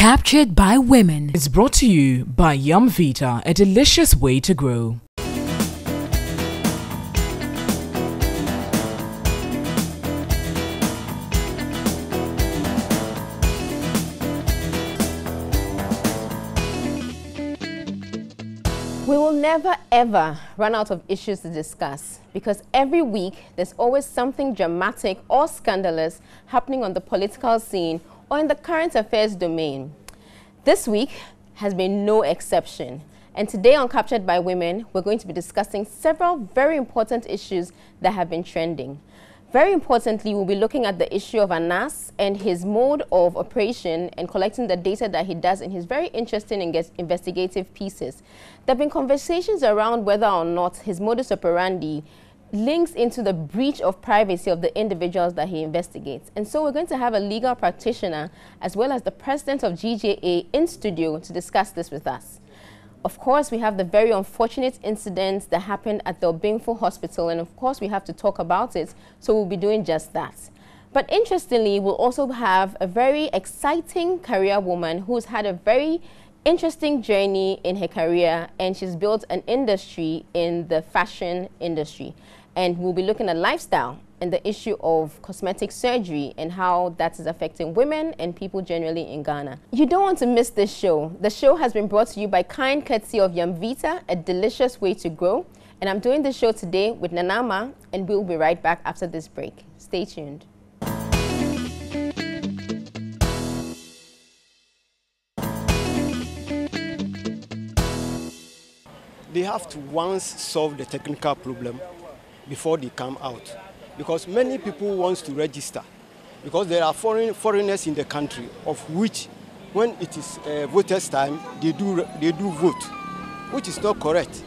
Captured by Women is brought to you by Yum Vita, a delicious way to grow. We will never ever run out of issues to discuss because every week there's always something dramatic or scandalous happening on the political scene or in the current affairs domain. This week has been no exception. And today on Captured by Women, we're going to be discussing several very important issues that have been trending. Very importantly, we'll be looking at the issue of Anas and his mode of operation and collecting the data that he does in his very interesting and investigative pieces. There have been conversations around whether or not his modus operandi links into the breach of privacy of the individuals that he investigates. And so we're going to have a legal practitioner as well as the president of GJA in studio to discuss this with us. Of course, we have the very unfortunate incident that happened at the Obingfo Hospital, and of course, we have to talk about it, so we'll be doing just that. But interestingly, we'll also have a very exciting career woman who's had a very interesting journey in her career, and she's built an industry in the fashion industry. And we'll be looking at lifestyle and the issue of cosmetic surgery and how that is affecting women and people generally in Ghana. You don't want to miss this show. The show has been brought to you by kind courtesy of Yumvita, a delicious way to grow. And I'm doing the show today with Nanama, and we'll be right back after this break. Stay tuned. They have to once solve the technical problem before they come out. Because many people want to register. Because there are foreign foreigners in the country of which when it is uh, voters time they do they do vote which is not correct.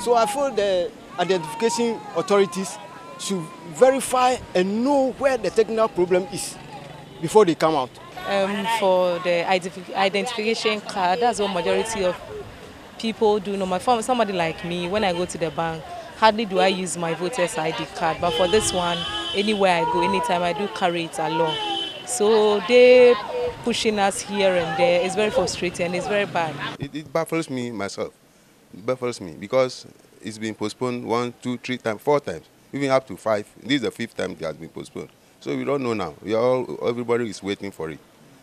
So i feel the identification authorities should verify and know where the technical problem is before they come out. Um, for the identification card that's what majority of people do. Know my somebody like me when i go to the bank hardly do I use my voter's ID card. But for this one, anywhere I go, anytime I do carry it along. So they pushing us here and there. It's very frustrating. It's very bad. It, it baffles me myself. It baffles me because it's been postponed one, two, three times, four times, even up to five. This is the fifth time it has been postponed. So we don't know now. We all, everybody is waiting for it.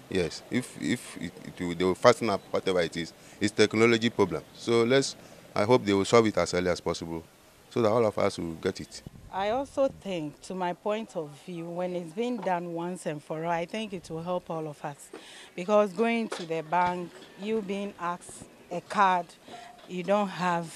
Yes, if if it, it they will fasten up whatever it is, it's technology problem. So let's. I hope they will solve it as early as possible so that all of us will get it. I also think, to my point of view, when it's been done once and for all, I think it will help all of us. Because going to the bank, you being asked a card, you don't have,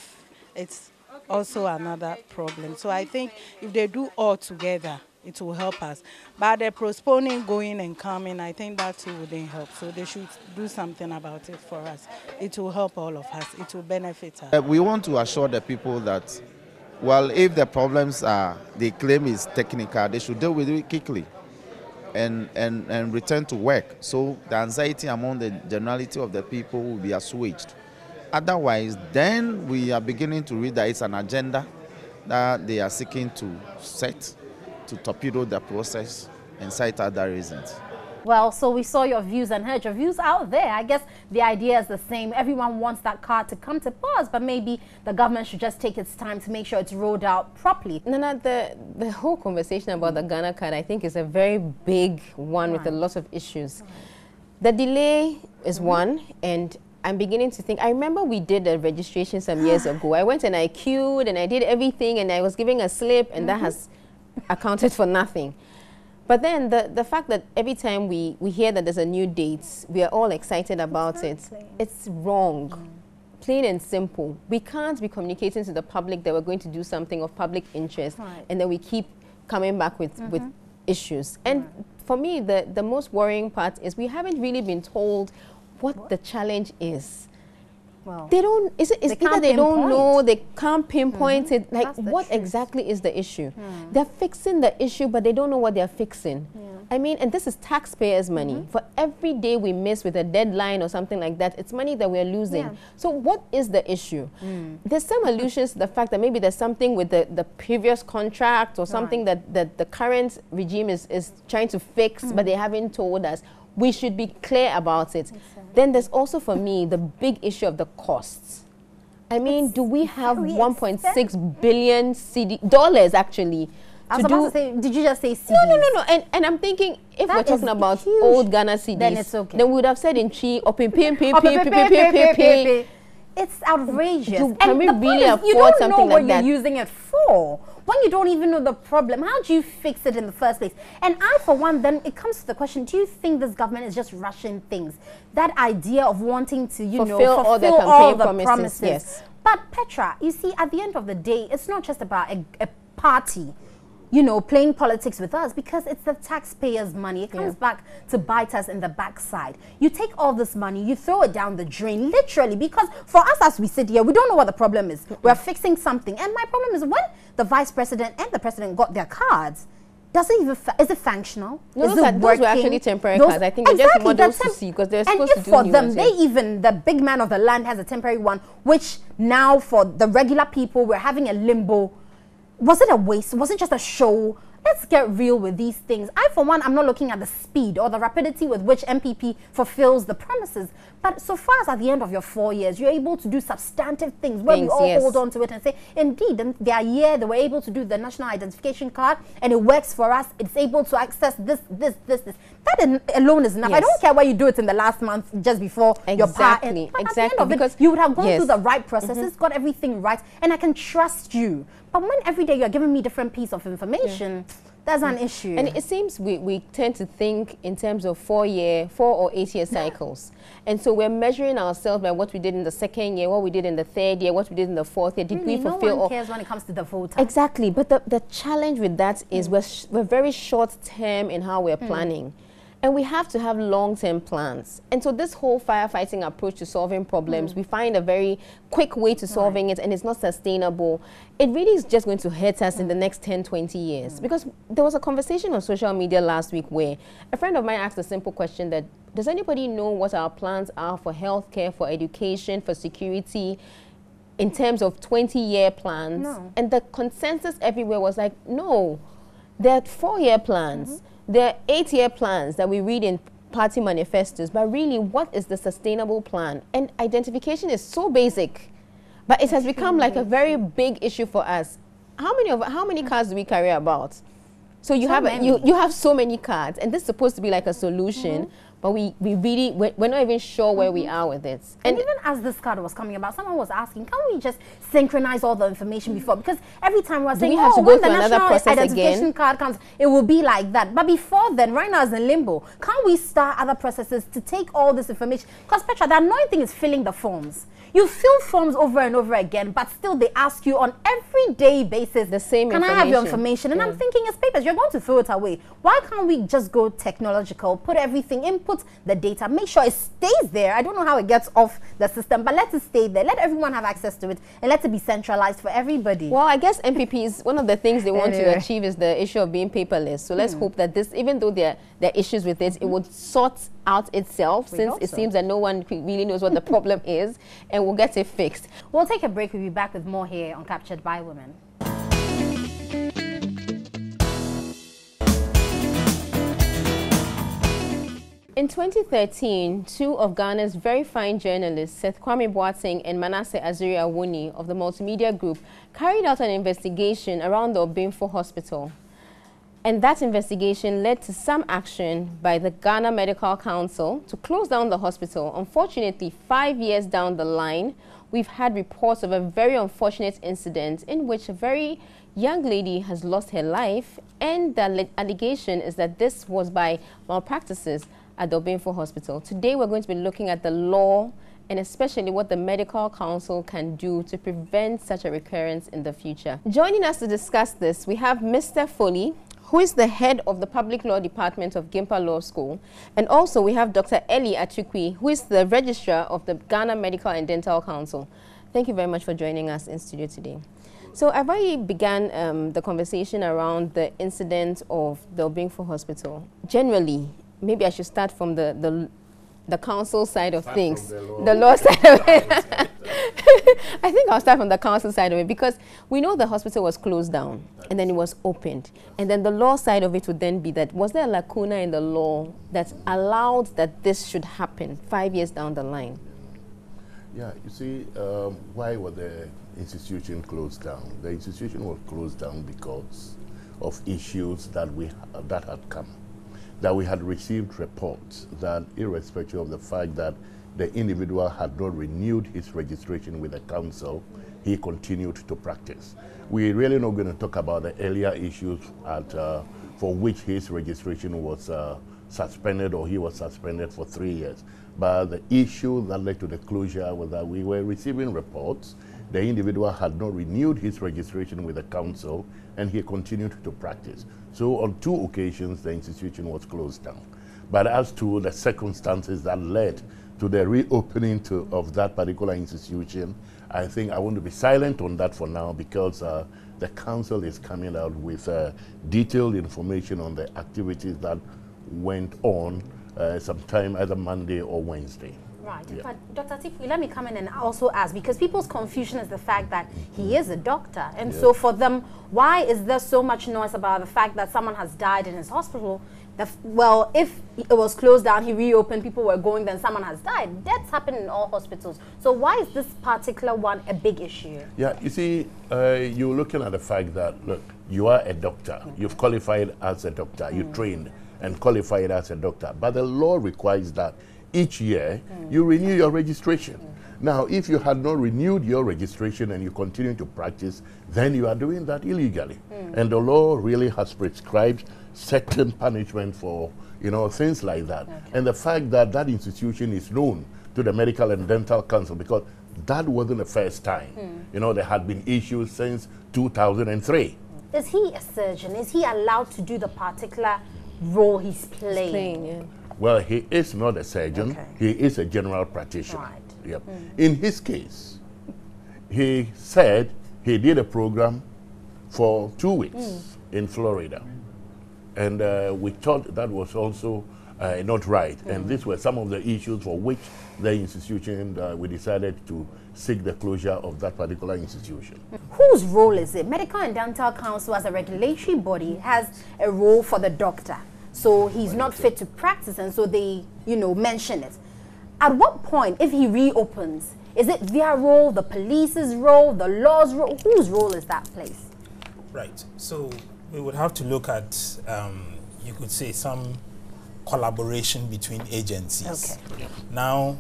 it's also another problem. So I think if they do all together, it will help us. But the postponing, going and coming, I think that too wouldn't help. So they should do something about it for us. It will help all of us. It will benefit us. Uh, we want to assure the people that well, if the problems are, they claim is technical, they should deal with it quickly and, and, and return to work. So the anxiety among the generality of the people will be assuaged. Otherwise, then we are beginning to read that it's an agenda that they are seeking to set to torpedo the process and cite other reasons. Well, so we saw your views and heard your views out there. I guess the idea is the same. Everyone wants that card to come to pass, but maybe the government should just take its time to make sure it's rolled out properly. Nana, the, the whole conversation about the Ghana card, I think, is a very big one right. with a lot of issues. Right. The delay is mm -hmm. one, and I'm beginning to think. I remember we did a registration some years ago. I went and I queued and I did everything, and I was giving a slip, and mm -hmm. that mm-hmm. has accounted for nothing. But then the, the fact that every time we, we hear that there's a new date, we are all excited about exactly. it. It's wrong. Mm. Plain and simple. We can't be communicating to the public that we're going to do something of public interest right. and then we keep coming back with, mm -hmm. with issues. And right. for me, the, the most worrying part is we haven't really been told what, what? the challenge is. Well, they don't. Is it? Is they either they pinpoint. don't know, they can't pinpoint mm -hmm. it. Like, what truth. exactly is the issue? Mm. They're fixing the issue, but they don't know what they're fixing. Yeah. I mean, and this is taxpayers' money. Mm -hmm. For every day we miss with a deadline or something like that, it's money that we're losing. Yeah. So, what is the issue? Mm. There's some allusions to the fact that maybe there's something with the, the previous contract or something right. that, that the current regime is, is trying to fix, but mm. they haven't told us. we should be clear about it. Then there's also for me the big issue of the costs. I mean, do we have 1.6 billion CD dollars actually? I was about do to say, did you just say cedis? no, no, no, no. And, and I'm thinking if That we're talking about huge. old Ghana cedis, Then it's okay. then we would have said in Chi, or pim, pim, Oh, pay, pay, pay, pay, pay. It's outrageous. Do- can and we the point really is, you don't know what you're using it for. When you don't even know the problem, how do you fix it in the first place? And I, for one, then it comes to the question: Do you think this government is just rushing things? That idea of wanting to, you know, Fulfill all fulfill campaign all the promises, promises. yes. But Petra, you see, at the end of the day, it's not just about a, a party you know, playing politics with us because it's the taxpayers' money. It comes back to bite us in the backside. You take all this money, you throw it down the drain, literally, because for us as we sit here, we don't know what the problem is. We're fixing something. And my problem is when the vice president and the president got their cards, does it even fa- is it functional? No, is those it are- those were actually temporary cards. I think they're just Exactly, models to see, 'cause they're and supposed to do for them, ones, they yeah. even the big man of the land has a temporary one, which now for the regular people we're having a limbo. Was it a waste? Was it just a show? Let's get real with these things. I, for one, I'm not looking at the speed or the rapidity with which NPP fulfills the promises. But so far as at the end of your four years, you're able to do substantive things where Things, we all yes. hold on to it and say, indeed, in their year they were able to do the national identification card and it works for us. It's able to access this, this, this, this. That in- alone is enough. I don't care why you do it in the last month just before your part. Exactly, But at the exactly, of it, because- you would have gone yes. through the right processes, mm-hmm. got everything right, and I can trust you. But when every day you're giving me different piece of information, there's an mm. issue. And it seems we, we tend to think in terms of four year, four or eight year cycles. And so we're measuring ourselves by what we did in the second year, what we did in the third year, what we did in the fourth year. Did Really, we no fulfill one all? cares when it comes to the voter. Exactly. But the, the challenge with that is mm. we're, sh- we're very short term in how we're mm. planning. And we have to have long term plans. And so, this whole firefighting approach to solving problems, Hmm. we find a very quick way to solving it and it's not sustainable. It really is just going to hurt us in the next 10, 20 Hmm. years. Because there was a conversation on social media last week where a friend of mine asked a simple question that Does anybody know what our plans are for healthcare, for education, for security? in terms of 20 year plans. No. And the consensus everywhere was like, no, there are four year plans, Mm-hmm. There are eight year plans that we read in party manifestos, but really, what is the sustainable plan? And identification is so basic, but it has become like a very big issue for us. How many of how many cards do we carry about? So you So have a- you you have so many cards, and this is supposed to be like a solution, Mm-hmm. But we we really we're, we're not even sure where we mm-hmm. are with it. And even as this card was coming about, someone was asking, can we just synchronize all the information mm. before? Because every time we're saying, we have oh, to go when the another national identification again? card comes, it will be like that. But before then, right now, it's in limbo. Can't we start other processes to take all this information? Because Petra, the annoying thing is filling the forms. You fill forms over and over again, but still they ask you on everyday basis The same Can I have your information?" And I'm thinking it's papers. You're going to throw it away. Why can't we just go technological, put everything, input the data, make sure it stays there? I don't know how it gets off the system, but let it stay there. Let everyone have access to it and let it be centralized for everybody. Well, I guess NPPs, one of the things they want Anyway. to achieve is the issue of being paperless. So let's hmm. hope that this, even though there, there are issues with it, it would sort out itself We since it so. seems that no one really knows what the problem is and we'll get it fixed. We'll take a break. We'll be back with more here on Captured by Women. In 2013, two of Ghana's very fine journalists, Seth Kwame Boateng and Manasseh Azure Awuni of the Multimedia Group, carried out an investigation around the Obinfo Hospital. And that investigation led to some action by the Ghana Medical Council to close down the hospital. Unfortunately, five years down the line, we've had reports of a very unfortunate incident in which a very young lady has lost her life. And the allegation is that this was by malpractices at the Obinfo Hospital. Today, we're going to be looking at the law and especially what the Medical Council can do to prevent such a recurrence in the future. Joining us to discuss this, we have Mr. Foley, who is the head of the Public Law Department of GIMPA Law School. And also we have Dr. Eli Atikpui, who is the registrar of the Ghana Medical and Dental Council. Thank you very much for joining us in studio today. So I've already began um, the conversation around the incident of the Obingfo Hospital. Generally, maybe I should start from the, the, the council side of things. the law. the law side of it. I think I'll start from the council side of it because we know the hospital was closed down and then it was opened. And then the law side of it would then be that was there a lacuna in the law that allowed that this should happen five years down the line? Yeah, you see, um, why was the institution closed down? The institution was closed down because of issues that we that had come, that we had received reports that, irrespective of the fact that the individual had not renewed his registration with the council, he continued to practice. We're really not going to talk about the earlier issues at, uh, for which his registration was uh, suspended or he was suspended for three years. But the issue that led to the closure was that we were receiving reports. The individual had not renewed his registration with the council and he continued to practice. So on two occasions, the institution was closed down. But as to the circumstances that led to the reopening to, of that particular institution, I think I want to be silent on that for now because uh, the council is coming out with uh, detailed information on the activities that went on uh, sometime either Monday or Wednesday. Right. Yeah. But Dr. Tipu, let me come in and also ask because people's confusion is the fact that he is a doctor. And yeah. so for them, why is there so much noise about the fact that someone has died in his hospital? well, if it was closed down, he reopened, people were going, then someone has died. Deaths happen in all hospitals. So why is this particular one a big issue? Yeah, you see, uh, you're looking at the fact that, look, you are a doctor. Mm. You've qualified as a doctor. Mm. You trained and qualified as a doctor. But the law requires that each year mm. you renew your registration. Mm. Now, if you had not renewed your registration and you continue to practice, then you are doing that illegally. Mm. And the law really has prescribed certain punishment for you know things like that. Okay. And the fact that that institution is known to the Medical and Dental Council because that wasn't the first time. Mm. You know, there had been issues since 2003. Is he a surgeon? Is he allowed to do the particular role he's playing? He's playing yeah. Well, he is not a surgeon. Okay. He is a general practitioner. Right. Yep. Mm. In his case, he said he did a program for two weeks mm. in Florida. And uh, we thought that was also uh, not right. Mm. And these were some of the issues for which the institution, uh, we decided to seek the closure of that particular institution. Whose role is it? Medical and Dental Council, as a regulatory body, has a role for the doctor. So he's not fit to practice, and so they, you know, mention it. At what point, if he reopens, is it their role, the police's role, the law's role? Whose role is that place? Right. So we would have to look at, um, you could say, some collaboration between agencies. Okay. Now,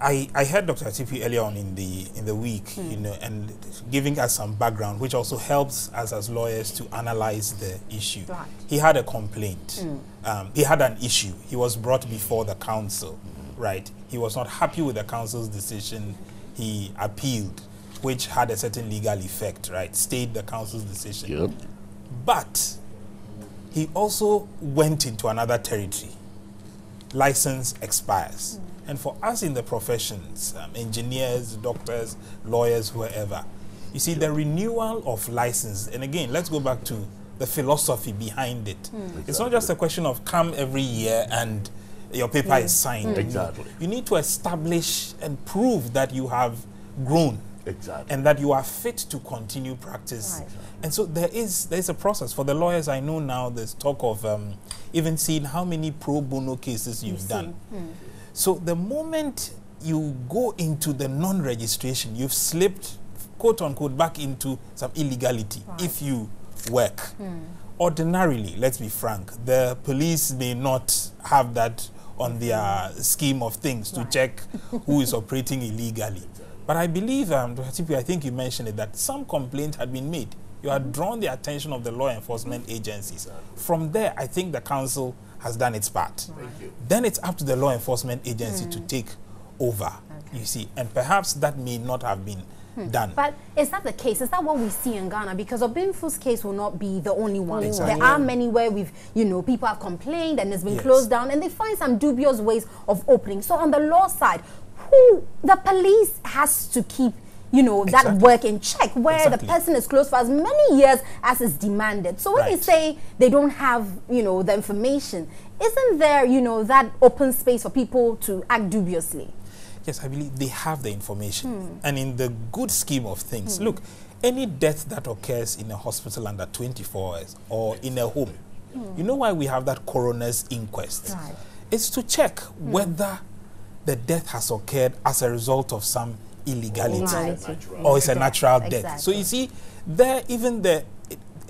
I, I heard Dr. Tipu earlier on in the in the week, mm. you know, and giving us some background, which also helps us as lawyers to analyze the issue. Right. He had a complaint. Mm. Um, he had an issue. He was brought before the council, right? He was not happy with the council's decision. He appealed, which had a certain legal effect, right? Stayed the council's decision. Yep. But he also went into another territory. License expires. Mm. And for us in the professions, um, engineers, doctors, lawyers, whoever, you see, the renewal of license, and again, let's go back to the philosophy behind it. Mm. Exactly. It's not just a question of come every year and your paper mm. is signed. Mm. Exactly. You need to establish and prove that you have grown. Exactly. And that you are fit to continue practice. Right. And so there is there is a process. For the lawyers I know now, there's talk of um, even seeing how many pro bono cases you've done. So the moment you go into the non-registration, you've slipped, quote unquote, back into some illegality right. if you work. Mm. Ordinarily, let's be frank, the police may not have that on their scheme of things right. to check who is operating illegally. But I believe, um, I think you mentioned it, that some complaint had been made. You had drawn the attention of the law enforcement agencies. From there, I think the council has done its part. Then it's up to the law enforcement agency mm. to take over, okay. you see. And perhaps that may not have been hmm. done. But is that the case? Is that what we see in Ghana? Because Obinfu's case will not be the only one. Exactly. There are many where we've, you know, people have complained and it's been yes. closed down and they find some dubious ways of opening. So on the law side, who the police has to keep you know, exactly. that work in check where exactly. the person is closed for as many years as is demanded. So when right. you say they don't have, you know, the information, isn't there, you know, that open space for people to act dubiously? Yes, I believe they have the information. Hmm. And in the good scheme of things, hmm. look, any death that occurs in a hospital under 24 hours or in a home, hmm. you know why we have that coroner's inquest? Right. It's to check hmm. whether the death has occurred as a result of some illegality right. or it's a natural death. Exactly. So you see, there even the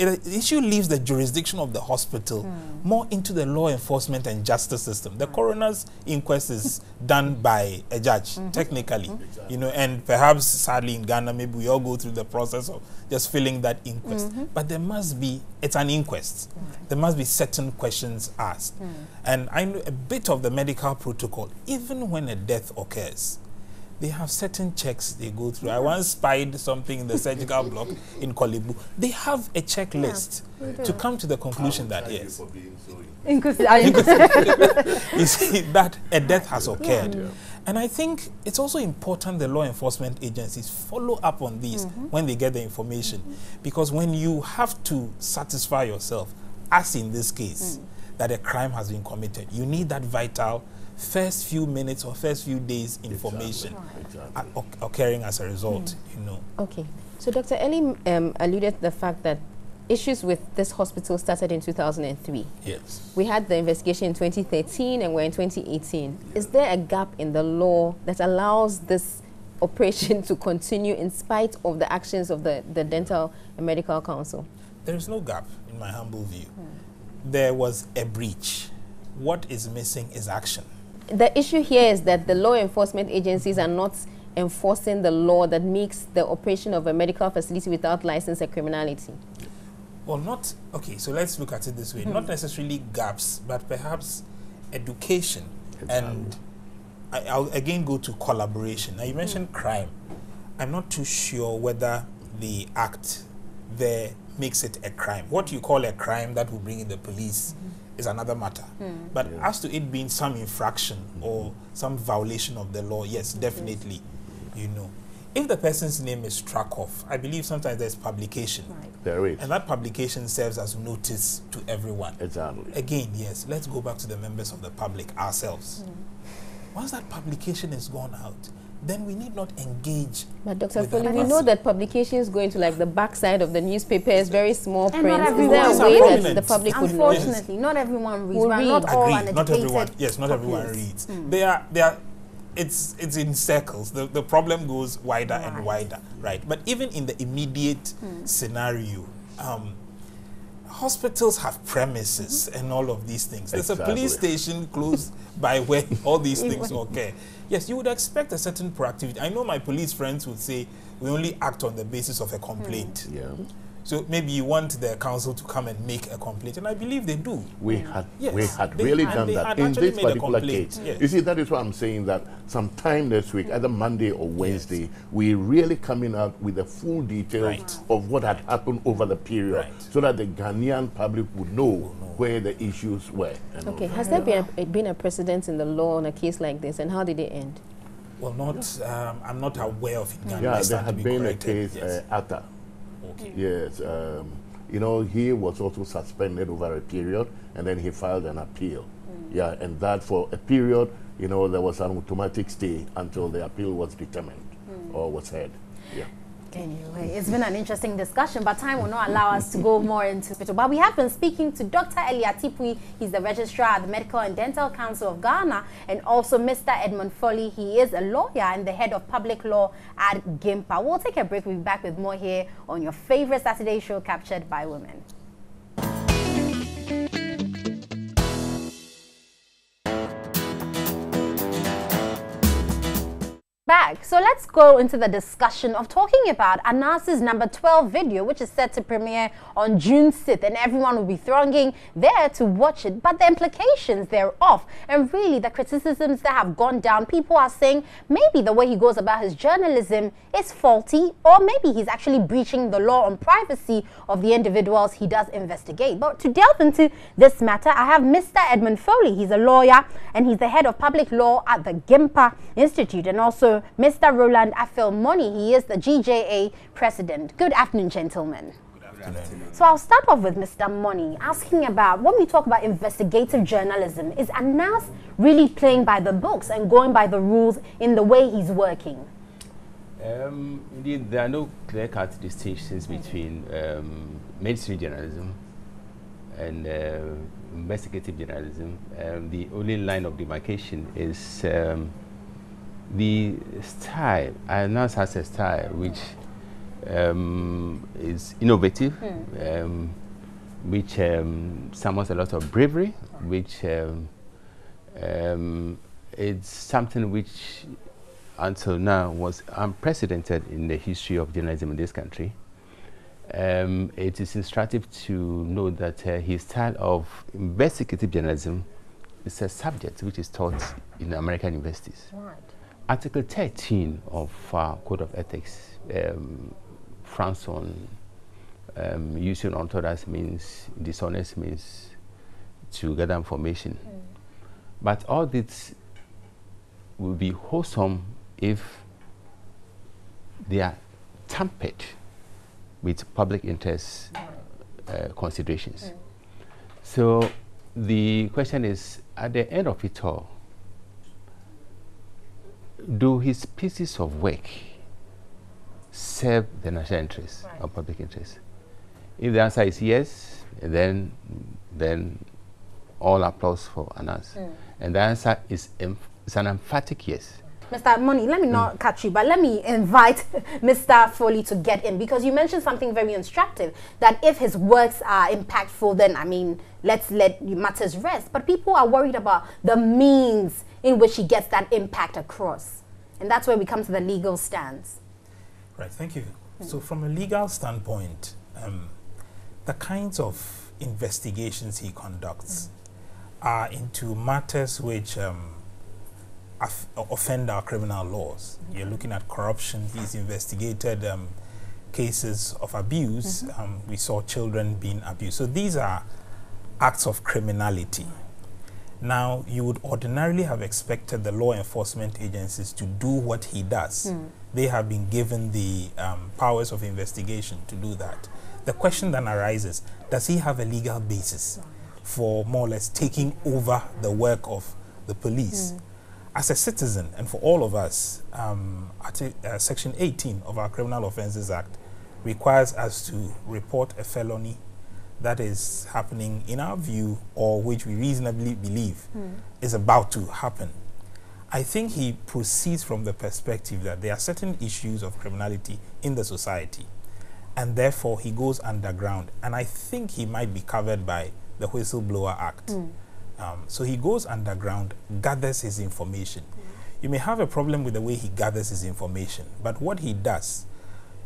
the issue leaves the jurisdiction of the hospital mm. more into the law enforcement and justice system. The coroner's inquest is done by a judge, mm -hmm. technically, mm -hmm. you know, and perhaps sadly in Ghana, maybe we all go through the process of just filling that inquest. -hmm. But there must be, it's an inquest. There must be certain questions asked. Mm. And I know a bit of the medical protocol, even when a death occurs, they have certain checks they go through. I once spied something in the surgical block in Korle Bu. They have a checklist yeah, to come to the conclusion that yes. you see that a death has occurred. Yeah. And I think it's also important the law enforcement agencies follow up on these mm -hmm. when they get the information. Mm -hmm. Because when you have to satisfy yourself, as in this case, mm. that a crime has been committed, you need that vital first few minutes or first few days information exactly. Exactly. occurring as a result, mm. you know. Okay. So Dr. Ellie um, alluded to the fact that issues with this hospital started in 2003. Yes. We had the investigation in 2013 and we're in 2018. Yeah. Is there a gap in the law that allows this operation to continue in spite of the actions of the, the Dental and Medical Council? There is no gap, in my humble view. Hmm. There was a breach. What is missing is action the issue here is that the law enforcement agencies are not enforcing the law that makes the operation of a medical facility without license a criminality. Well, not, okay, so let's look at it this way. Mm. Not necessarily gaps, but perhaps education. Exactly. And I, will again go to collaboration. Now, you mentioned mm. crime. I'm not too sure whether the act there makes it a crime. What you call a crime that will bring in the police mm -hmm is another matter. Mm. But yeah. as to it being some infraction or some violation of the law, yes, definitely, you know. If the person's name is struck off, I believe sometimes there's publication. Right. There is. And that publication serves as notice to everyone. Exactly. Again, yes, let's go back to the members of the public ourselves. Mm. Once that publication is gone out, then we need not engage. But Dr. Foley, we know that publications go into like the backside of the newspaper is very small print. Is there a way that the public would know? Unfortunately, not everyone reads. Read. Not all Agreed. Not everyone. Yes, not everyone reads. Mm. They are. They are. It's it's in circles. The the problem goes wider right. and wider, right? But even in the immediate mm. scenario. Um, hospitals have premises mm -hmm. and all of these things. There's exactly. a police station close by where all these things occur yes, you would expect a certain proactivity. I know my police friends would say we only act on the basis of a complaint. Mm. Yeah. So maybe you want the council to come and make a complaint, and I believe they do. We had yes, we had they, really done that in this particular case. Yes. You see, that is why I'm saying that sometime next week, either Monday or Wednesday, yes. we really coming out with the full details right. of what had happened over the period, right. so that the Ghanaian public would know, know. Where the issues were. Okay, has there been a, been a precedent in the law on a case like this, and how did it end? Well, not. Um, I'm not aware of it. Yeah, there had been a case, uh, Atta Okay. Yes. Um, you know, he was also suspended over a period, and then he filed an appeal. Mm. Yeah, and that for a period, you know, there was an automatic stay until the appeal was determined mm. or was heard. Yeah. Anyway, it's been an interesting discussion, but time will not allow us to go more into it. But we have been speaking to Dr. Eli Atikpui. He's the registrar at the Medical and Dental Council of Ghana, and also Mr. Edmund Foley. He is a lawyer and the head of public law at GIMPA. We'll take a break. We'll be back with more here on your favorite Saturday show, Captured by Women. Back. So let's go into the discussion of talking about Anas's number 12 video, which is set to premiere on June 6th, and everyone will be thronging there to watch it. But the implications thereof, and really the criticisms that have gone down, people are saying maybe the way he goes about his journalism is faulty, or maybe he's actually breaching the law on privacy of the individuals he does investigate. But to delve into this matter, I have Mr. Edmund Foley. He's a lawyer and he's the head of public law at the GIMPA Institute and also Mr. Roland Affail Monney. He is the GJA president. Good afternoon, gentlemen. So I'll start off with Mr. Monney, asking about when we talk about investigative journalism, is Anas really playing by the books and going by the rules in the way he's working? Um, indeed, there are no clear-cut distinctions between um, mainstream journalism and uh, investigative journalism. Um, the only line of demarcation is um, the style. Anas has a style which um, is innovative, mm. um, which um, summons a lot of bravery, which um, um, it's something which until now was unprecedented in the history of journalism in this country. Um, it is instructive to know that uh, his style of investigative journalism is a subject which is taught in American universities. Right. Article 13 of uh, Code of Ethics um, frowns on um, using unauthorized means, dishonest means to gather information. Mm. But all this will be wholesome if they are tampered with public interest uh, considerations. Mm. So the question is, at the end of it all, do his pieces of work serve the national interest right. or public interest? If the answer is yes, then then all applause for Anas. Mm. And the answer is, is an emphatic yes. Mr. Monney, let me mm. not catch you, but let me invite Mr. Foley to get in because you mentioned something very instructive that if his works are impactful, then I mean, let's let matters rest. But people are worried about the means in which he gets that impact across. And that's where we come to the legal stance. Right, thank you. Mm. So, from a legal standpoint, um, the kinds of investigations he conducts mm. are into matters which um, offend our criminal laws. Mm -hmm. You're looking at corruption. He's investigated um, cases of abuse. Mm -hmm. um, we saw children being abused. So these are acts of criminality. Now, you would ordinarily have expected the law enforcement agencies to do what he does. Mm. They have been given the um, powers of investigation to do that. The question then arises does he have a legal basis for more or less taking over the work of the police? Mm as a citizen and for all of us, um, uh, Section 18 of our Criminal Offences Act requires us to report a felony that is happening in our view or which we reasonably believe mm. is about to happen. I think he proceeds from the perspective that there are certain issues of criminality in the society and therefore he goes underground. And I think he might be covered by the Whistleblower Act. Mm. Um, so he goes underground, gathers his information. Mm. You may have a problem with the way he gathers his information, but what he does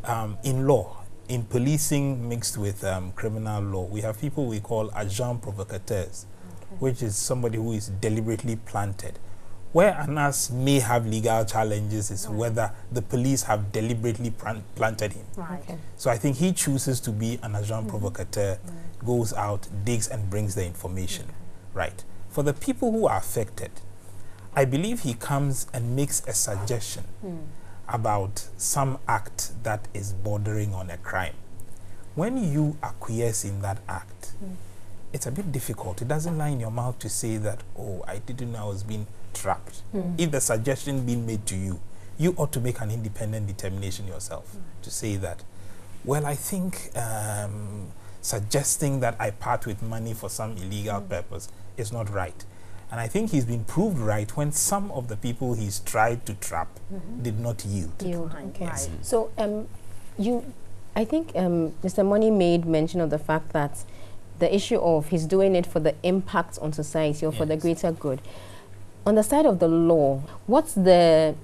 um, in law, in policing mixed with um, criminal law, we have people we call agents provocateurs, okay. which is somebody who is deliberately planted. Where Anas may have legal challenges is right. whether the police have deliberately planted him. Right. Okay. So I think he chooses to be an agent mm -hmm. provocateur, right. goes out, digs, and brings the information. Okay right? For the people who are affected, I believe he comes and makes a suggestion mm. About some act that is bordering on a crime. When you acquiesce in that act, mm. it's a bit difficult. It doesn't lie in your mouth to say that, oh, I didn't know I was being trapped. Mm. If the suggestion being made to you, you ought to make an independent determination yourself hmm. to say that, well, I think um, suggesting that I part with money for some illegal mm. purpose is not right. And I think he's been proved right when some of the people he's tried to trap mm -hmm. did not yield. yield. Okay. Right. So um, you, I think um, Mr. Monney made mention of the fact that the issue of he's doing it for the impact on society or yes. for the greater good. On the side of the law, what's the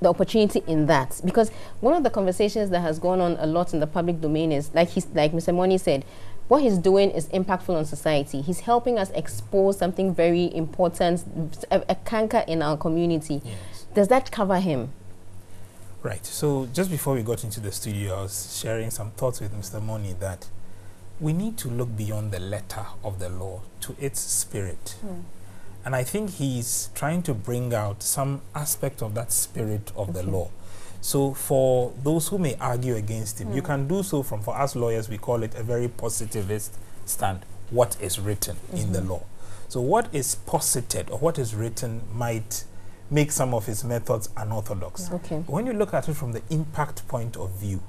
the opportunity in that because one of the conversations that has gone on a lot in the public domain is like he's like Mr. Monney said what he's doing is impactful on society. He's helping us expose something very important, a, a canker in our community. Yes. Does that cover him? Right. So just before we got into the studio, I was sharing some thoughts with Mr. Monney that we need to look beyond the letter of the law to its spirit. Mm. And I think he's trying to bring out some aspect of that spirit of okay. the law. So for those who may argue against him, mm. you hmm. can do so from, for us lawyers, we call it a very positivist stand. What is written mm -hmm. in the mm-hmm. law? So what is posited or what is written might make some of his methods unorthodox. Okay. When you look at it from the impact point of view,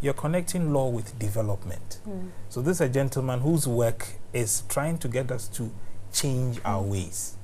you're connecting law with development. Mm. So this is a gentleman whose work is trying to get us to change our ways.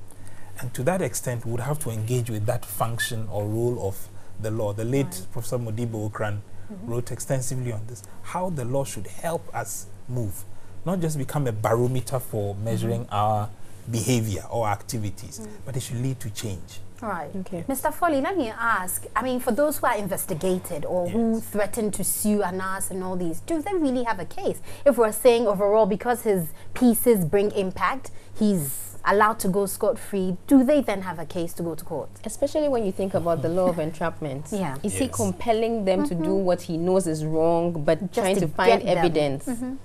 And to that extent, we would have to engage with that function or role of the law. The late right. Professor Modibo Ocran mm -hmm. wrote extensively on this, how the law should help us move, not just become a barometer for measuring -hmm. our behavior or activities, mm. but it should lead to change. Right. Okay. Mr. Foley, let me ask, I mean, for those who are investigated or yes. who threaten to sue Anas and all these, do they really have a case? If we're saying overall, because his pieces bring impact, he's allowed to go scot-free, do they then have a case to go to court? Especially when you think about the law of entrapment. Yeah. Is yes. he compelling them mm -hmm. to do mm-hmm. what he knows is wrong, but Just trying to, to find evidence? Mm -hmm.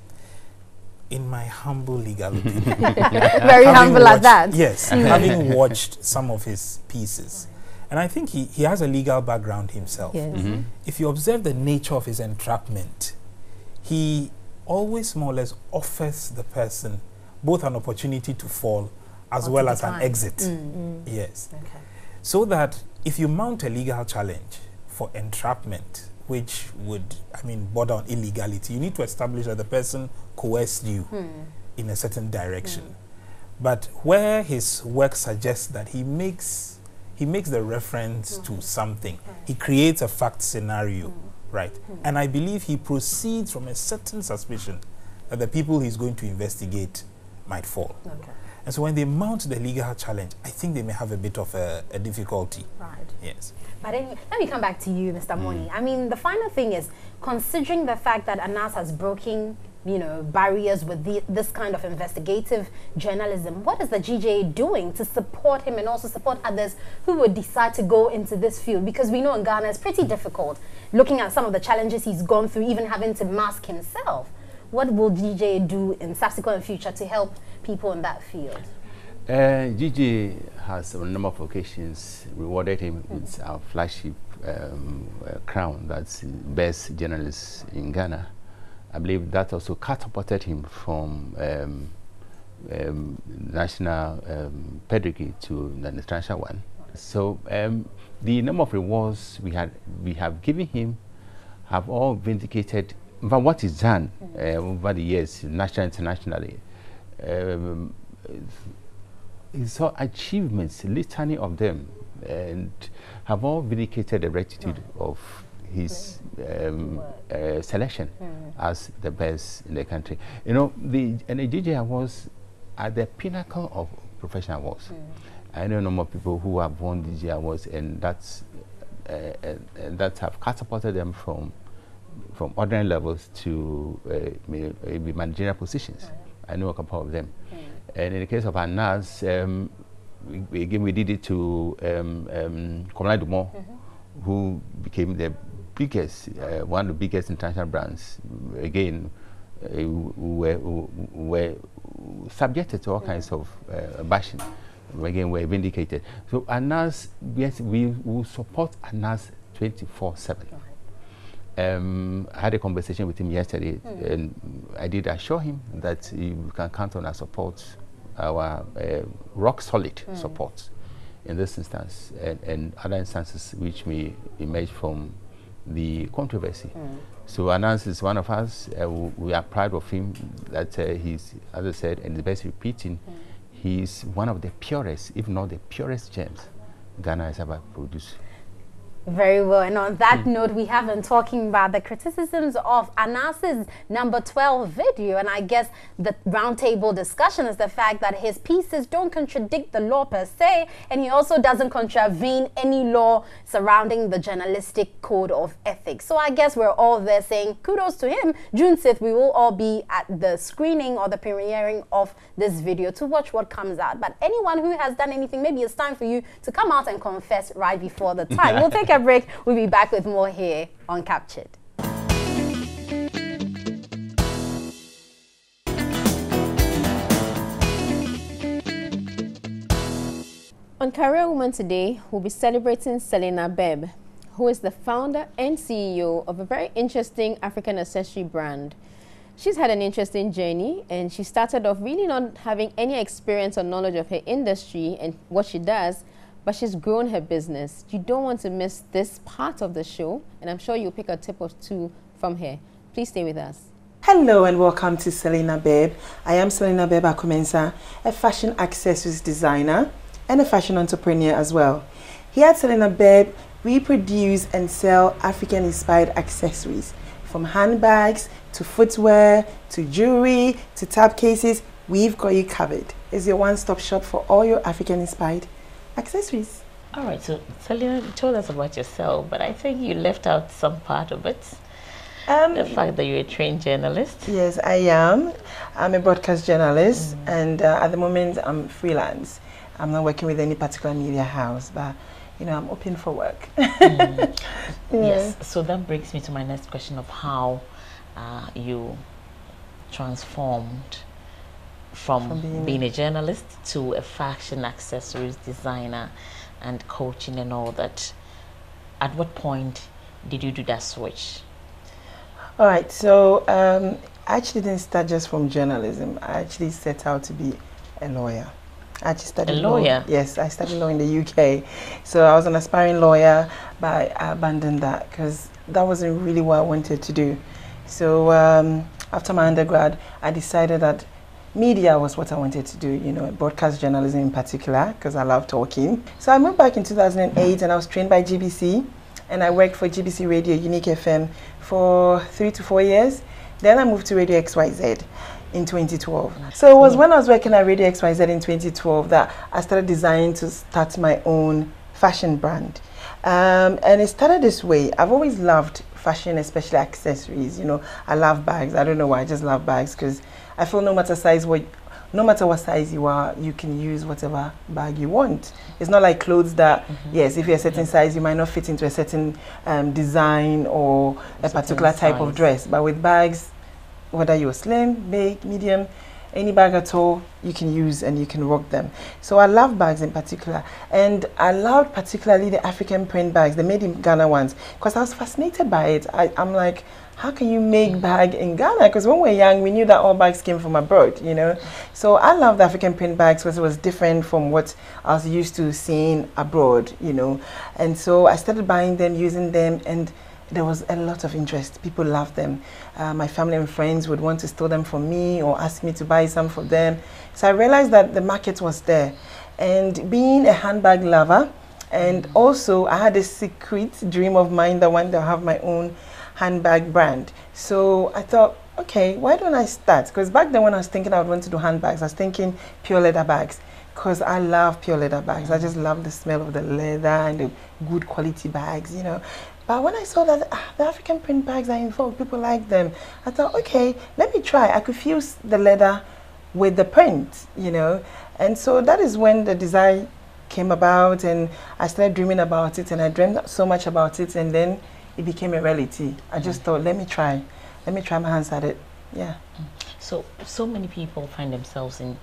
In my humble legal opinion. Very humble watched, at that. Yes. having watched some of his pieces, and I think he, he has a legal background himself. Yes. Mm -hmm. If you observe the nature of his entrapment, he always more or less offers the person both an opportunity to fall as well as an exit. Mm. Mm. Yes. Okay. So that if you mount a legal challenge for entrapment, which would, I mean, border on illegality, you need to establish that the person coerced you mm. in a certain direction. Mm. But where his work suggests that he makes he makes the reference to something, he creates a fact scenario, right? And I believe he proceeds from a certain suspicion that the people he's going to investigate might fall. Okay. And so when they mount the legal challenge, I think they may have a bit of a, a difficulty. Right. Yes. But anyway, let me come back to you, Mr. Mm. Monney. I mean, the final thing is, considering the fact that Anas has broken you know, barriers with the, this kind of investigative journalism. What is the GJA doing to support him and also support others who would decide to go into this field? Because we know in Ghana it's pretty difficult looking at some of the challenges he's gone through, even having to mask himself. What will GJA do in subsequent future to help people in that field? Uh, has on a number of occasions rewarded him mm with our flagship um, uh, crown, that's best journalist in Ghana. I believe that also catapulted him from um, um, national um, pedigree to the international one. So um, the number of rewards we had we have given him have all vindicated what is done uh, over the years, national internationally um, saw achievements, litany of them, and have all vindicated the rectitude of his um, uh, selection mm. as the best in the country. You know, the NAGJ was at the pinnacle of professional awards. Mm. I know a number of people who have won DJ awards, and that's uh, and, and that have catapulted them from from ordinary levels to uh, managerial positions. Mm. I know a couple of them. Mm. And in the case of Anas, um, we, again, we did it to um, um, Dumont, mm -hmm. who became the biggest, uh, one of the biggest international brands. Again, uh, were, were subjected to all mm. kinds of uh, bashing. Again, were vindicated. So Anas, yes, we will support Anas 24-7. Um, I had a conversation with him yesterday, mm. and I did assure him that you can count on our support, our uh, rock solid mm. support in this instance, and, and, other instances which may emerge from the controversy. Mm. So Anas is one of us. Uh, we are proud of him that uh, he's, as I said, and the best repeating, mm. he's one of the purest, if not the purest gems Ghana has ever produced. Very well. And on that mm. note, we have been talking about the criticisms of Anas's number 12 video. And I guess the roundtable discussion is the fact that his pieces don't contradict the law per se. And he also doesn't contravene any law surrounding the journalistic code of ethics. So I guess we're all there saying kudos to him. June 6th, we will all be at the screening or the premiering of this video to watch what comes out. But anyone who has done anything, maybe it's time for you to come out and confess right before the time. we'll take a a break. We'll be back with more here on Captured. On Career Woman today, we'll be celebrating Selena Beb, who is the founder and CEO of a very interesting African accessory brand. She's had an interesting journey and she started off really not having any experience or knowledge of her industry and what she does, but she's grown her business. You don't want to miss this part of the show, and I'm sure you'll pick a tip or two from here. Please stay with us. Hello and welcome to Selena Beb. I am Selena Beb Akumensa, a fashion accessories designer and a fashion entrepreneur as well. Here at Selena Beb, we produce and sell African inspired accessories from handbags to footwear to jewelry to tab cases. We've got you covered. It's your one stop shop for all your African inspired accessories. All right, so Selena, you told us about yourself, but I think you left out some part of it. Um, the fact that you're a trained journalist. Yes, I am. I'm a broadcast journalist, mm. and uh, at the moment I'm freelance. I'm not working with any particular media house, but you know I'm open for work. mm. yeah. Yes. So that brings me to my next question of how uh, you transformed from, from being, being a journalist to a fashion accessories designer and coaching and all that. At what point did you do that switch? All right, so um, I actually didn't start just from journalism. I actually set out to be a lawyer. I actually studied a lawyer. Law. Yes, I studied law in the UK. So I was an aspiring lawyer, but I abandoned that because that wasn't really what I wanted to do. So um, after my undergrad, I decided that media was what I wanted to do, you know, broadcast journalism in particular, because I love talking. So I moved back in 2008 and I was trained by GBC and I worked for GBC Radio Unique FM for three to four years. Then I moved to Radio XYZ in 2012. So it was when I was working at Radio XYZ in 2012 that I started designing to start my own fashion brand. Um, and it started this way. I've always loved fashion, especially accessories. You know, I love bags. I don't know why, I just love bags because I feel no matter size what no matter what size you are, you can use whatever bag you want. It's not like clothes that, mm -hmm. yes, if you're a certain yeah. size, you might not fit into a certain um, design or a, a particular type size. of dress. But with bags, whether you're slim, big, medium, any bag at all, you can use and you can rock them. So I love bags in particular. And I loved particularly the African print bags, the made in Ghana ones, because I was fascinated by it. I, I'm like, how can you make bag in Ghana? Because when we were young, we knew that all bags came from abroad, you know. So I loved African print bags because it was different from what I was used to seeing abroad, you know. And so I started buying them, using them, and there was a lot of interest. People loved them. Uh, my family and friends would want to store them for me or ask me to buy some for them. So I realized that the market was there. And being a handbag lover, and also I had a secret dream of mine that one day I'll have my own handbag brand. So I thought, okay, why don't I start? Because back then when I was thinking I would want to do handbags, I was thinking pure leather bags because I love pure leather bags. I just love the smell of the leather and the good quality bags, you know. But when I saw that ah, the African print bags are involved, people like them, I thought, okay, let me try. I could fuse the leather with the print, you know. And so that is when the design came about and I started dreaming about it and I dreamed so much about it and then it became a reality. I just thought, let me try. Let me try my hands at it. Yeah. So, so many people find themselves in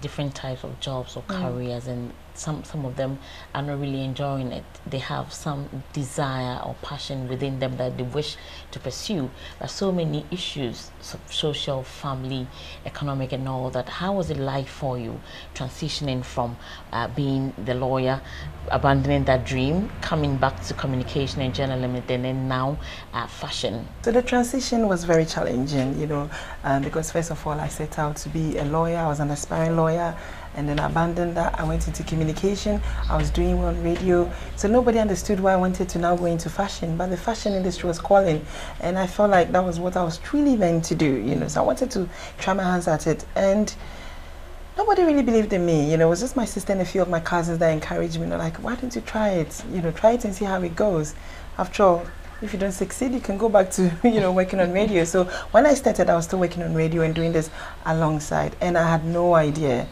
different types of jobs or mm. careers and some some of them are not really enjoying it they have some desire or passion within them that they wish to pursue but so many issues social family economic and all that how was it like for you transitioning from uh, being the lawyer abandoning that dream coming back to communication and journalism and then now uh, fashion so the transition was very challenging you know um, because first of all i set out to be a lawyer i was an aspiring lawyer and then I abandoned that. I went into communication. I was doing well on radio. So nobody understood why I wanted to now go into fashion, but the fashion industry was calling. And I felt like that was what I was truly meant to do, you know. So I wanted to try my hands at it. And nobody really believed in me. You know, it was just my sister and a few of my cousins that encouraged me. Like, why don't you try it? You know, try it and see how it goes. After all, if you don't succeed, you can go back to, you know, working on radio. So when I started, I was still working on radio and doing this alongside. And I had no idea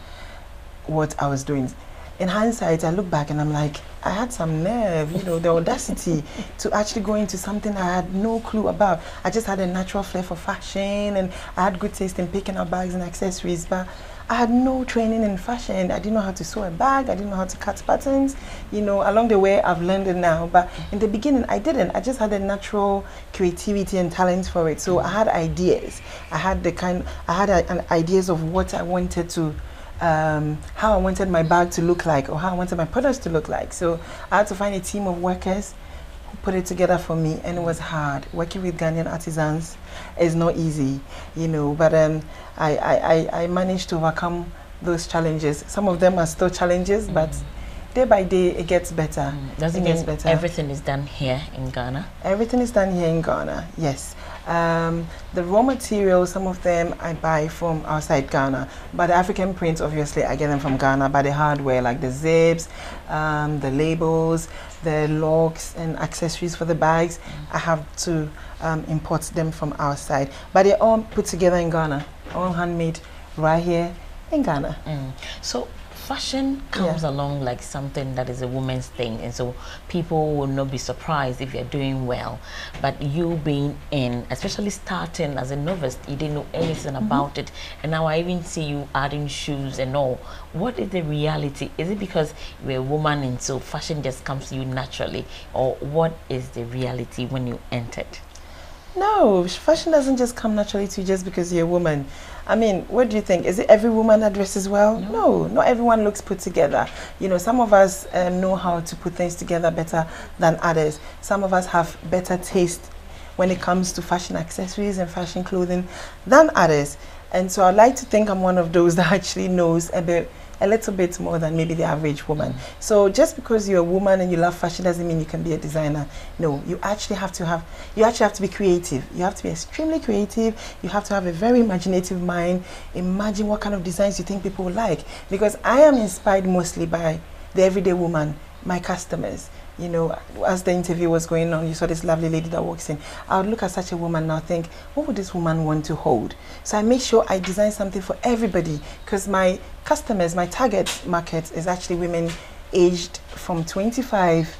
what I was doing. In hindsight, I look back and I'm like, I had some nerve, you know, the audacity to actually go into something I had no clue about. I just had a natural flair for fashion and I had good taste in picking up bags and accessories, but I had no training in fashion. I didn't know how to sew a bag. I didn't know how to cut buttons. You know, along the way, I've learned it now. But in the beginning, I didn't. I just had a natural creativity and talent for it. So I had ideas. I had the kind. I had an ideas of what I wanted to. Um, how I wanted my bag to look like or how I wanted my products to look like. So I had to find a team of workers who put it together for me and it was hard. Working with Ghanaian artisans is not easy, you know, but um, I, I, I managed to overcome those challenges. Some of them are still challenges, mm. but day by day it gets better. Mm. Doesn't it gets better. everything is done here in Ghana? Everything is done here in Ghana, yes. Um, the raw materials, some of them I buy from outside Ghana, but the African prints, obviously, I get them from Ghana. But the hardware, like the zips, um, the labels, the locks, and accessories for the bags. I have to um, import them from outside. But they're all put together in Ghana, all handmade right here in Ghana. Mm. So fashion comes yeah. along like something that is a woman's thing and so people will not be surprised if you're doing well but you being in especially starting as a novice you didn't know anything mm -hmm. about it and now i even see you adding shoes and all what is the reality is it because you're a woman and so fashion just comes to you naturally or what is the reality when you entered no, fashion doesn't just come naturally to you just because you're a woman. I mean, what do you think? Is it every woman that dresses well? No, no not everyone looks put together. You know, some of us um, know how to put things together better than others. Some of us have better taste when it comes to fashion accessories and fashion clothing than others. And so I like to think I'm one of those that actually knows a bit a little bit more than maybe the average woman. So just because you're a woman and you love fashion doesn't mean you can be a designer. No, you actually have to have, you actually have to be creative. You have to be extremely creative. You have to have a very imaginative mind. Imagine what kind of designs you think people will like. Because I am inspired mostly by the everyday woman, my customers you know, as the interview was going on, you saw this lovely lady that walks in. I would look at such a woman and I think, what would this woman want to hold? So I make sure I design something for everybody because my customers, my target market is actually women aged from 25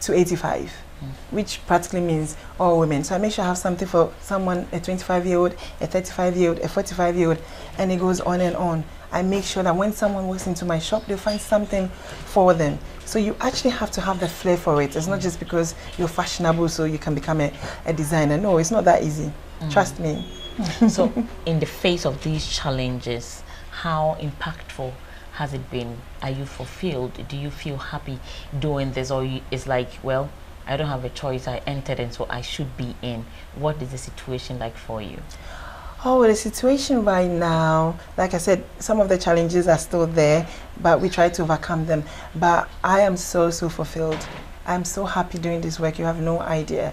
to 85 mm. which practically means all women. So I make sure I have something for someone, a 25 year old, a 35 year old, a 45 year old, and it goes on and on. I make sure that when someone walks into my shop, they'll find something for them. So you actually have to have the flair for it. It's not just because you're fashionable so you can become a, a designer. No, it's not that easy. Mm. Trust me. so in the face of these challenges, how impactful has it been? Are you fulfilled? Do you feel happy doing this or you, it's like, well, I don't have a choice. I entered and so I should be in. What is the situation like for you? Oh, the situation right now, like I said, some of the challenges are still there, but we try to overcome them. But I am so, so fulfilled. I'm so happy doing this work. You have no idea.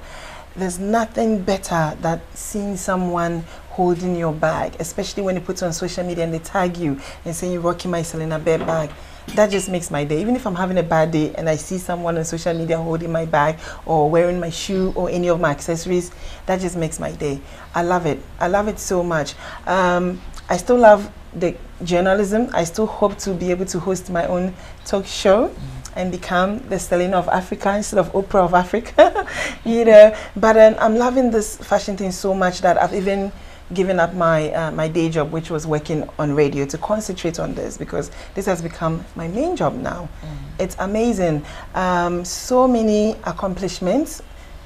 There's nothing better than seeing someone holding your bag, especially when you put it on social media and they tag you and saying you're rocking my Selena Beb bag that just makes my day. Even if I'm having a bad day and I see someone on social media holding my bag or wearing my shoe or any of my accessories, that just makes my day. I love it. I love it so much. Um, I still love the journalism. I still hope to be able to host my own talk show. Mm. And become the Selena of Africa instead of Oprah of Africa, you know. But um, I'm loving this fashion thing so much that I've even given up my uh, my day job, which was working on radio, to concentrate on this because this has become my main job now. Mm. It's amazing. Um, so many accomplishments.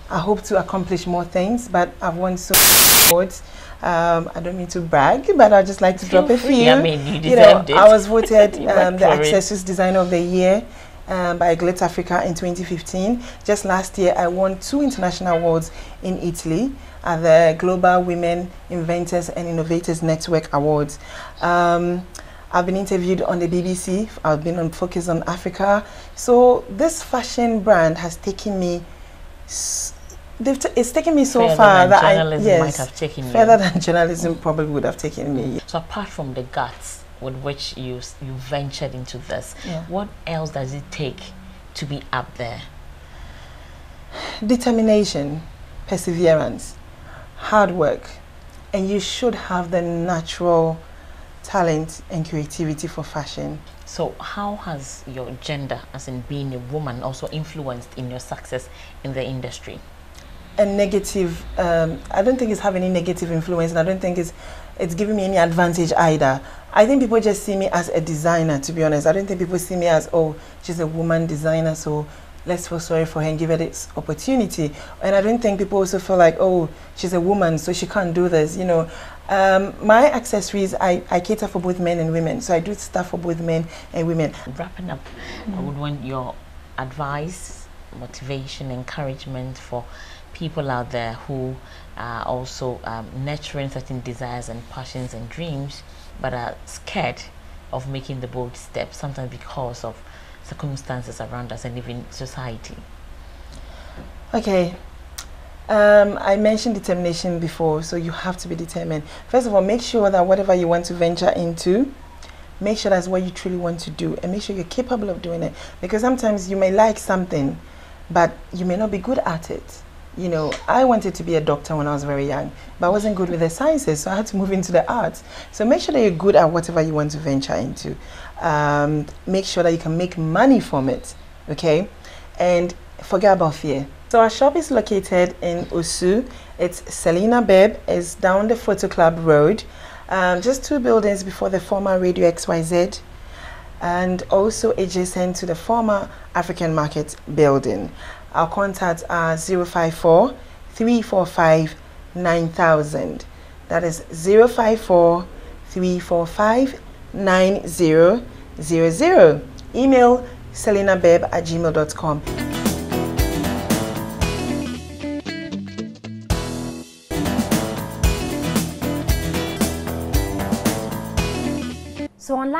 I hope to accomplish more things, but I've won so many awards. Um, I don't mean to brag, but I just like to Feel drop a few. I mean, you deserved you know, it. I was voted um, the Accessories Designer of the Year um, by Glitz Africa in 2015. Just last year, I won two international awards in Italy at the Global Women Inventors and Innovators Network Awards. Um, I've been interviewed on the BBC. I've been on Focus on Africa. So this fashion brand has taken me. it's taken me so further far that I yes, might have taken further you. than journalism probably would have taken me. So apart from the guts with which you you ventured into this, yeah. what else does it take to be up there? Determination, perseverance hard work, and you should have the natural talent and creativity for fashion. So how has your gender, as in being a woman, also influenced in your success in the industry? A negative, um, I don't think it's having any negative influence, and I don't think it's it's giving me any advantage either. I think people just see me as a designer, to be honest. I don't think people see me as, oh, she's a woman designer, so let's feel sorry for her and give her this opportunity. And I don't think people also feel like, oh, she's a woman, so she can't do this. You know, um, my accessories, I, I cater for both men and women. So I do stuff for both men and women. Wrapping up, mm. I would want your advice, motivation, encouragement for people out there who are also um, nurturing certain desires and passions and dreams, but are scared of making the bold step, sometimes because of circumstances around us and even society. Okay. Um, I mentioned determination before, so you have to be determined. First of all, make sure that whatever you want to venture into, make sure that's what you truly want to do and make sure you're capable of doing it. Because sometimes you may like something, but you may not be good at it you know, I wanted to be a doctor when I was very young, but I wasn't good with the sciences, so I had to move into the arts. So make sure that you're good at whatever you want to venture into. Um, make sure that you can make money from it, okay? And forget about fear. So our shop is located in Osu. It's Selina Beb. It's down the Photo Club Road, um, just two buildings before the former Radio XYZ and also adjacent to the former African Market building. Our contacts are 054 345 9000. That is 054 345 9000. Email selinabeb at gmail.com.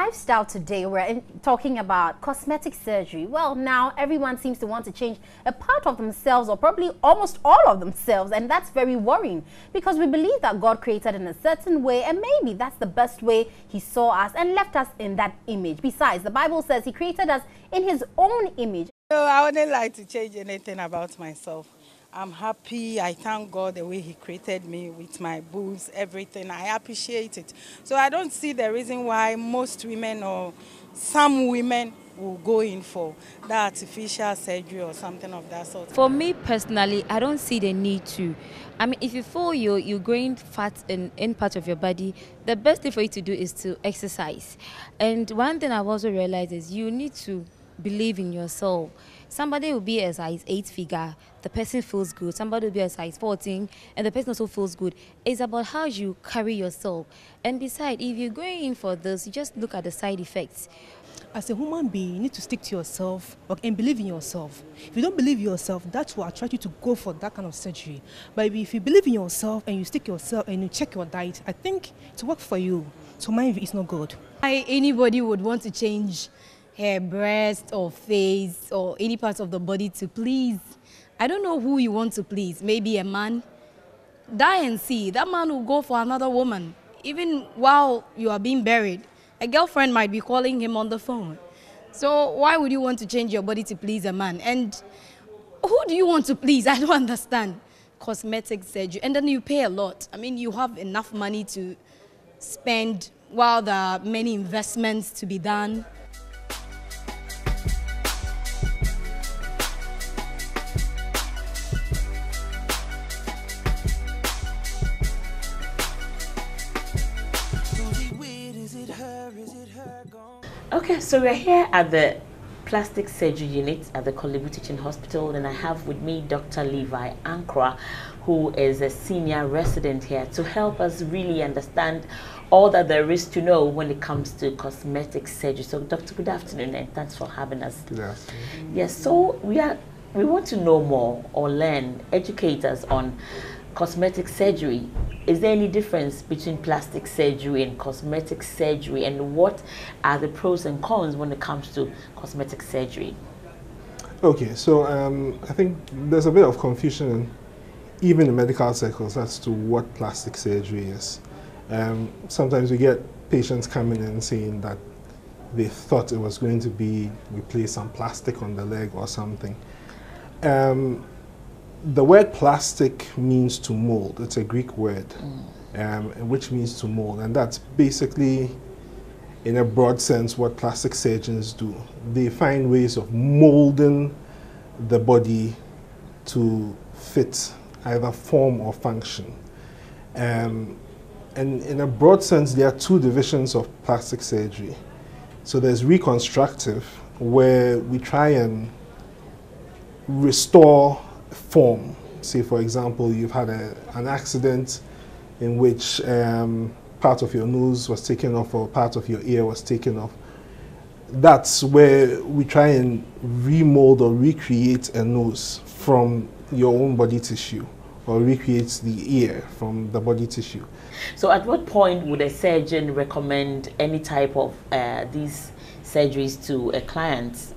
Lifestyle today, we're in, talking about cosmetic surgery. Well, now everyone seems to want to change a part of themselves or probably almost all of themselves. And that's very worrying because we believe that God created in a certain way and maybe that's the best way he saw us and left us in that image. Besides, the Bible says he created us in his own image. No, I wouldn't like to change anything about myself. I'm happy. I thank God the way He created me with my boobs, everything. I appreciate it. So I don't see the reason why most women or some women will go in for that artificial surgery or something of that sort. For me personally, I don't see the need to. I mean, if you feel you're, you're growing fat in any part of your body, the best thing for you to do is to exercise. And one thing I've also realized is you need to believe in yourself. Somebody will be a size 8 figure, the person feels good. Somebody will be a size 14 and the person also feels good. It's about how you carry yourself. And besides, if you're going in for this, you just look at the side effects. As a human being, you need to stick to yourself and believe in yourself. If you don't believe in yourself, that will attract you to go for that kind of surgery. But if you believe in yourself and you stick yourself and you check your diet, I think it works for you. So mine is not good. Why anybody would want to change her breast or face or any part of the body to please. I don't know who you want to please. Maybe a man. Die and see. That man will go for another woman. Even while you are being buried, a girlfriend might be calling him on the phone. So why would you want to change your body to please a man? And who do you want to please? I don't understand. Cosmetic surgery. And then you pay a lot. I mean, you have enough money to spend while there are many investments to be done. Okay, so we're here at the plastic surgery unit at the Korle Teaching Hospital, and I have with me Dr. Levi Ankrah, who is a senior resident here to help us really understand all that there is to know when it comes to cosmetic surgery. So, Doctor, good afternoon, and thanks for having us. Good afternoon. Yes, so we are we want to know more or learn, educate us on cosmetic surgery. Is there any difference between plastic surgery and cosmetic surgery, and what are the pros and cons when it comes to cosmetic surgery? Okay, so um, I think there's a bit of confusion, even in medical circles, as to what plastic surgery is. Um, sometimes we get patients coming in saying that they thought it was going to be replace some plastic on the leg or something. Um, the word plastic means to mold. It's a Greek word, mm. um, which means to mold. And that's basically, in a broad sense, what plastic surgeons do. They find ways of molding the body to fit either form or function. Um, and in a broad sense, there are two divisions of plastic surgery. So there's reconstructive, where we try and restore form. Say, for example, you've had a, an accident in which um, part of your nose was taken off or part of your ear was taken off. That's where we try and remold or recreate a nose from your own body tissue or recreate the ear from the body tissue. So at what point would a surgeon recommend any type of uh, these surgeries to a client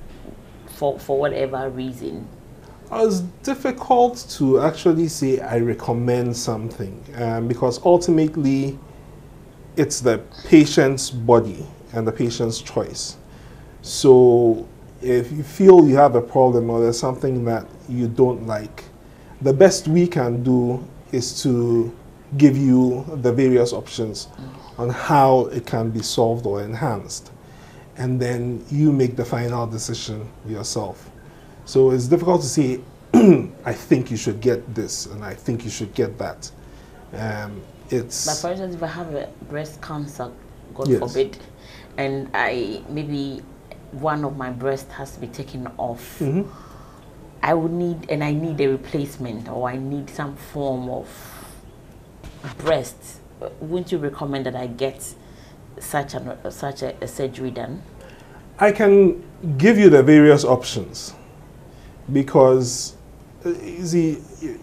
for, for whatever reason? It's difficult to actually say I recommend something um, because ultimately it's the patient's body and the patient's choice. So if you feel you have a problem or there's something that you don't like, the best we can do is to give you the various options on how it can be solved or enhanced. And then you make the final decision yourself. So it's difficult to say, I think you should get this and I think you should get that. Um, it's but for instance, if I have a breast cancer, God Yes. forbid, and I maybe one of my breasts has to be taken off, Mhm. I would need and I need a replacement or I need some form of breast. Wouldn't you recommend that I get such an such a, a surgery done? I can give you the various options because you see,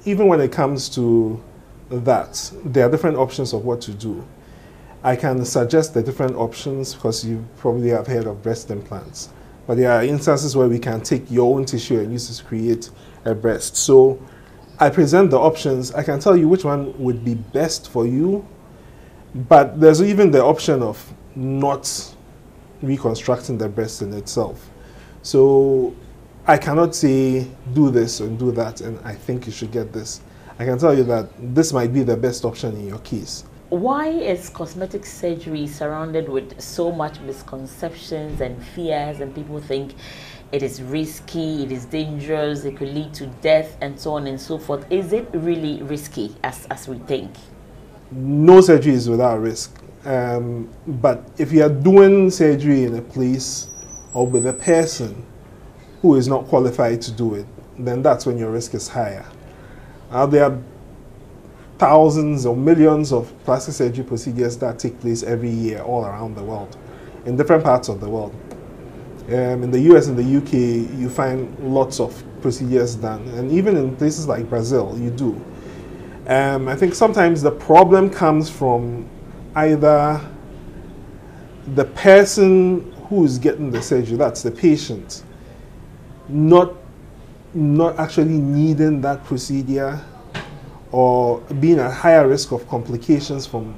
even when it comes to that, there are different options of what to do. I can suggest the different options because you probably have heard of breast implants. But there are instances where we can take your own tissue and use it to create a breast. So I present the options. I can tell you which one would be best for you. But there's even the option of not reconstructing the breast in itself. So I cannot say do this and do that, and I think you should get this. I can tell you that this might be the best option in your case. Why is cosmetic surgery surrounded with so much misconceptions and fears, and people think it is risky, it is dangerous, it could lead to death, and so on and so forth? Is it really risky as, as we think? No surgery is without risk. Um, but if you are doing surgery in a place or with a person who is not qualified to do it, then that's when your risk is higher. There are thousands or millions of plastic surgery procedures that take place every year all around the world, in different parts of the world. Um, in the US and the UK, you find lots of procedures done, and even in places like Brazil, you do. Um, I think sometimes the problem comes from either the person who is getting the surgery, that's the patient, not not actually needing that procedure or being at higher risk of complications from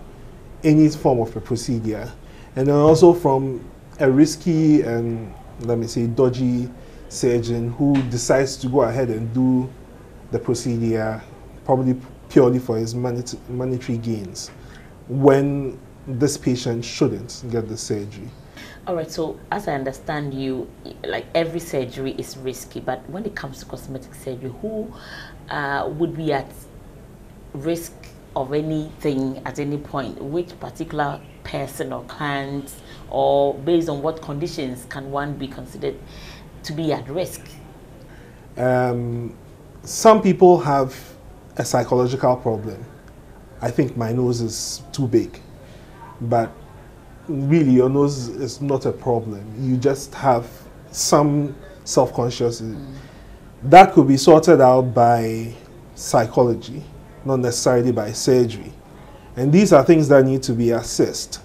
any form of a procedure, and then also from a risky and let me say dodgy surgeon who decides to go ahead and do the procedure probably purely for his monet- monetary gains when this patient shouldn't get the surgery. All right, so as I understand you, like every surgery is risky, but when it comes to cosmetic surgery, who uh, would be at risk of anything at any point? Which particular person or client, or based on what conditions can one be considered to be at risk? Um, some people have a psychological problem. I think my nose is too big, but really your nose is not a problem. You just have some self-consciousness. That could be sorted out by psychology, not necessarily by surgery. And these are things that need to be assessed.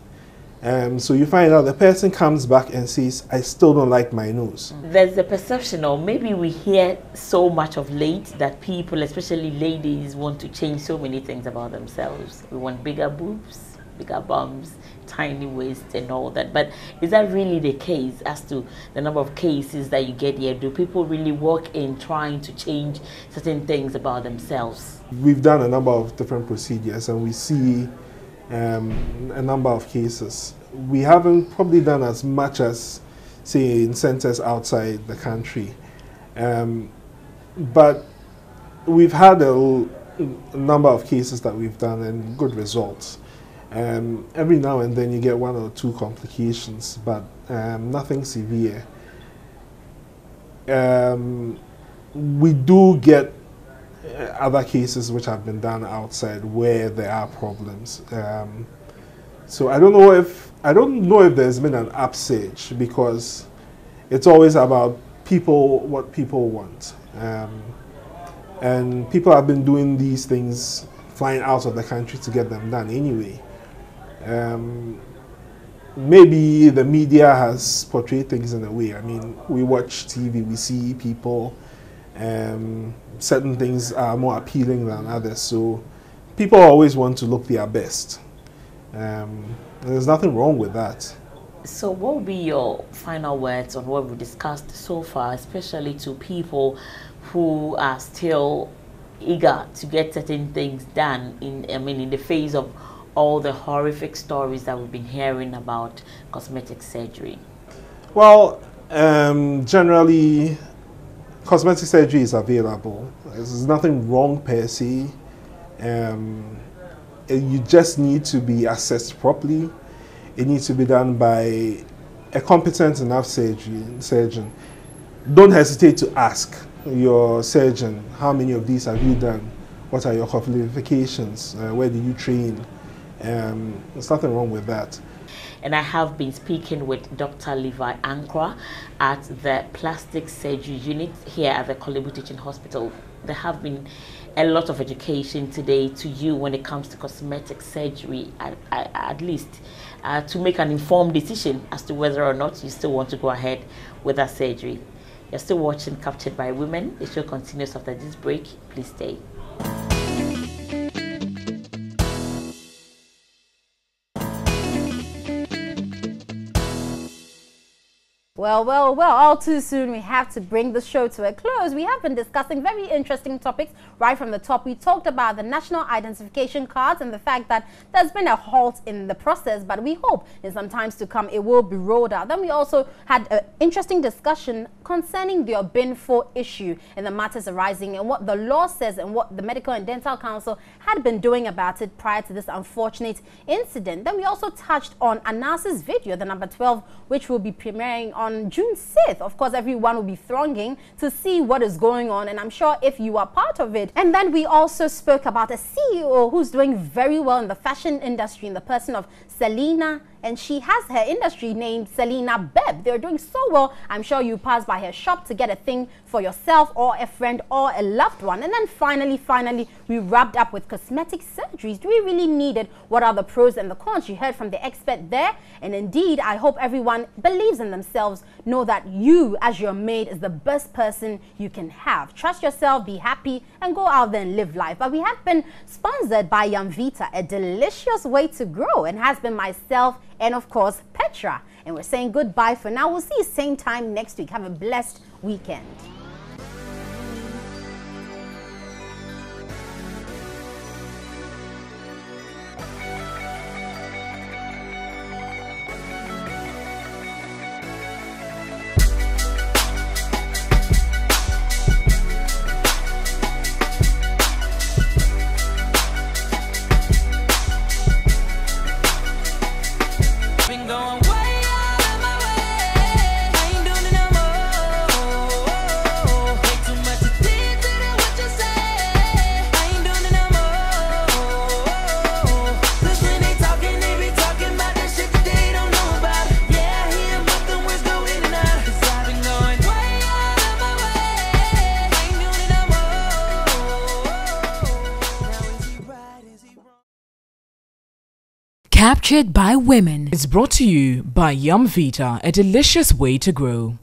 Um, so you find out the person comes back and says, I still don't like my nose. There's a perception, or maybe we hear so much of late that people, especially ladies, want to change so many things about themselves. We want bigger boobs, bigger bums, tiny waist, and all that. But is that really the case as to the number of cases that you get here? Do people really work in trying to change certain things about themselves? We've done a number of different procedures and we see um, a number of cases. We haven't probably done as much as, say, in centers outside the country. Um, but we've had a, number of cases that we've done and good results. Um, every now and then you get one or two complications, but um, nothing severe. Um, we do get uh, other cases which have been done outside where there are problems. Um, so I don't know if I don't know if there's been an upsurge because it's always about people what people want, um, and people have been doing these things, flying out of the country to get them done anyway. Um, maybe the media has portrayed things in a way. I mean, we watch TV, we see people. Um, certain things are more appealing than others, so people always want to look their best. Um, there's nothing wrong with that. So, what would be your final words on what we discussed so far, especially to people who are still eager to get certain things done in, I mean, in the face of all the horrific stories that we've been hearing about cosmetic surgery? Well, um, generally, cosmetic surgery is available. There's nothing wrong per se. Um, you just need to be assessed properly. It needs to be done by a competent enough surgeon. Don't hesitate to ask your surgeon, how many of these have you done? What are your qualifications? Uh, where did you train? Um, there's nothing wrong with that. And I have been speaking with Dr. Levi Ankra at the plastic surgery unit here at the Korle Bu Teaching Hospital. There have been a lot of education today to you when it comes to cosmetic surgery, at, at, at least uh, to make an informed decision as to whether or not you still want to go ahead with that surgery. You're still watching Captured by Women. The show continues after this break. Please stay. Well, well, well, all too soon we have to bring the show to a close. We have been discussing very interesting topics right from the top. We talked about the national identification cards and the fact that there's been a halt in the process, but we hope in some times to come it will be rolled out. Then we also had an interesting discussion concerning the Obengfo issue and the matters arising and what the law says and what the Medical and Dental Council had been doing about it prior to this unfortunate incident. Then we also touched on Anas's video, the number 12, which will be premiering on on June 6th. Of course, everyone will be thronging to see what is going on, and I'm sure if you are part of it. And then we also spoke about a CEO who's doing very well in the fashion industry in the person of Selena and she has her industry named Selena Beb. They're doing so well. I'm sure you pass by her shop to get a thing for yourself or a friend or a loved one. And then finally, finally, we wrapped up with cosmetic surgeries. Do we really need it? What are the pros and the cons? You heard from the expert there. And indeed, I hope everyone believes in themselves. Know that you, as your maid, is the best person you can have. Trust yourself, be happy, and go out there and live life. But we have been sponsored by Yumvita, a delicious way to grow, and has been myself and of course Petra. And we're saying goodbye for now. We'll see you same time next week. Have a blessed weekend. Captured by Women is brought to you by Yum Vita, a delicious way to grow.